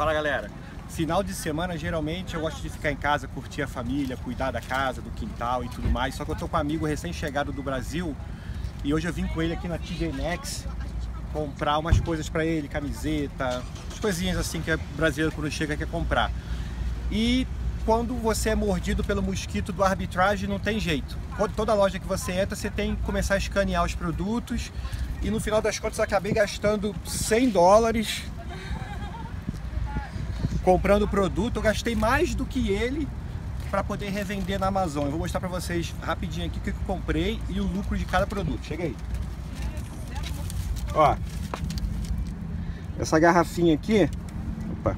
Fala galera, final de semana geralmente eu gosto de ficar em casa, curtir a família, cuidar da casa, do quintal e tudo mais. Só que eu tô com um amigo recém-chegado do Brasil e hoje eu vim com ele aqui na TJ Maxx comprar umas coisas para ele, camiseta, as coisinhas assim que o brasileiro quando chega quer comprar. E quando você é mordido pelo mosquito do arbitragem, não tem jeito. Toda loja que você entra, você tem que começar a escanear os produtos. E no final das contas, acabei gastando 100 dólares comprando produto. Eu gastei mais do que ele para poder revender na Amazon. Eu vou mostrar para vocês rapidinho aqui o que eu comprei e o lucro de cada produto. Chega aí. Ó, essa garrafinha aqui, opa,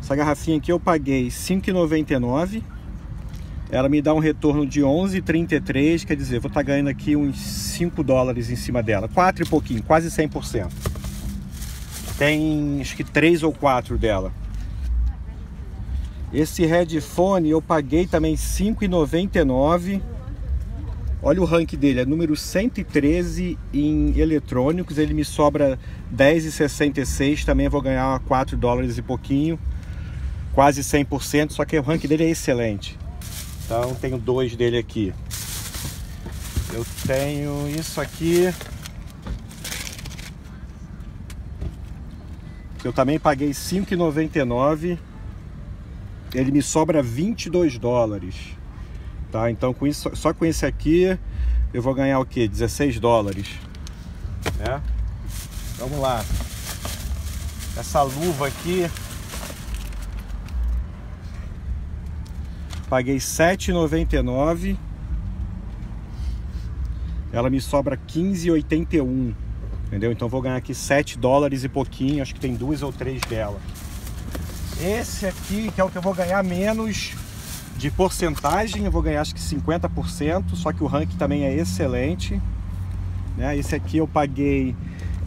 essa garrafinha aqui eu paguei 5,99 ela me dá um retorno de 11,33, quer dizer, vou estar tá ganhando aqui uns 5 dólares em cima dela, 4 e pouquinho, quase 100%. Tem acho que 3 ou 4 dela. Esse headphone eu paguei também 5,99. Olha o rank dele, é número 113 em eletrônicos, ele me sobra 10,66, também vou ganhar 4 dólares e pouquinho, quase 100%, só que o rank dele é excelente. Então tenho dois dele aqui. Eu tenho isso aqui. Eu também paguei 5,99. Ele me sobra 22 dólares. Tá? Então com isso, só com esse aqui eu vou ganhar o que? 16 dólares. Né? Vamos lá. Essa luva aqui Paguei 7,99. Ela me sobra 15,81. Entendeu? Então vou ganhar aqui 7 dólares e pouquinho. Acho que tem duas ou três dela. Esse aqui, que é o que eu vou ganhar menos de porcentagem, eu vou ganhar acho que 50%, só que o ranking também é excelente. Né? Esse aqui eu paguei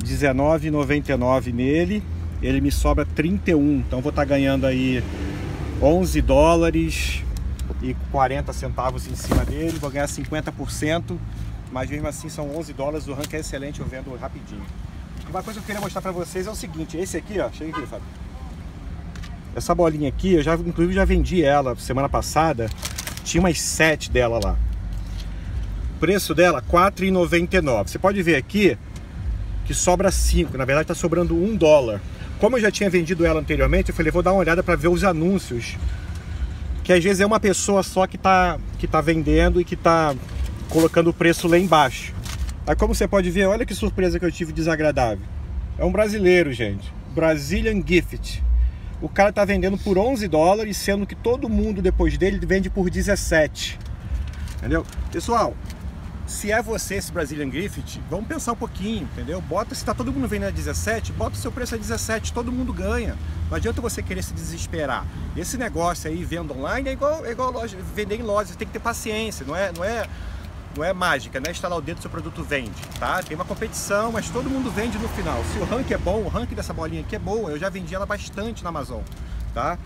R$19,99 nele, ele me sobra 31, então vou estar tá ganhando aí 11 dólares e 40 centavos em cima dele, vou ganhar 50%, mas mesmo assim são 11 dólares, o rank é excelente, eu vendo rapidinho. Uma coisa que eu queria mostrar para vocês é o seguinte, esse aqui, ó, chega aqui, Fábio. Essa bolinha aqui, eu já, inclusive já vendi ela semana passada, tinha umas 7 dela lá. O preço dela, R$ 4,99. Você pode ver aqui que sobra 5, na verdade está sobrando 1 dólar. Como eu já tinha vendido ela anteriormente, eu falei, vou dar uma olhada para ver os anúncios que às vezes é uma pessoa só que está que tá vendendo e que está colocando o preço lá embaixo. Aí como você pode ver, olha que surpresa que eu tive desagradável. É um brasileiro, gente. Brazilian Gift. O cara está vendendo por 11 dólares, sendo que todo mundo depois dele vende por 17. Entendeu? Pessoal, se é você esse Brazilian Griffith, vamos pensar um pouquinho, entendeu? Bota, se está todo mundo vendendo a 17, bota o seu preço a 17, todo mundo ganha. Não adianta você querer se desesperar. Esse negócio aí, venda online, é igual, é igual loja, vender em loja, você tem que ter paciência, não é, não é, não é mágica, não é instalar o dedo seu produto vende, tá? Tem uma competição, mas todo mundo vende no final. Se o ranking é bom, o ranking dessa bolinha aqui é boa, eu já vendi ela bastante na Amazon, tá?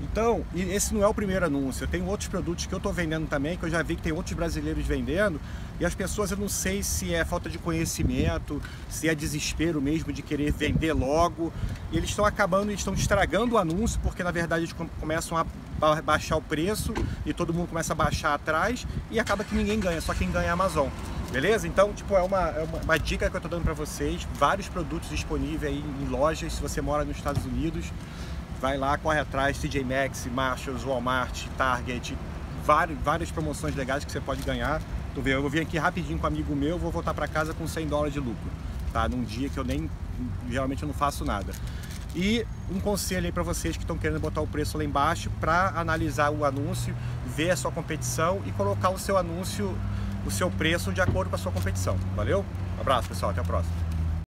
Então, esse não é o primeiro anúncio. Eu tenho outros produtos que eu estou vendendo também, que eu já vi que tem outros brasileiros vendendo, e as pessoas eu não sei se é falta de conhecimento, se é desespero mesmo de querer vender logo. E eles estão acabando, estão estragando o anúncio, porque na verdade eles começam a baixar o preço e todo mundo começa a baixar atrás e acaba que ninguém ganha, só quem ganha é a Amazon. Beleza? Então, tipo, é uma, é uma, uma dica que eu estou dando para vocês. Vários produtos disponíveis aí em lojas, se você mora nos Estados Unidos vai lá, corre atrás, TJ Maxx, Marshalls, Walmart, Target, várias, várias promoções legais que você pode ganhar. Tu vê, eu vim aqui rapidinho com um amigo meu, vou voltar para casa com 100 dólares de lucro, tá? Num dia que eu nem, geralmente eu não faço nada. E um conselho aí para vocês que estão querendo botar o preço lá embaixo para analisar o anúncio, ver a sua competição e colocar o seu anúncio, o seu preço de acordo com a sua competição. Valeu? Abraço pessoal, até a próxima.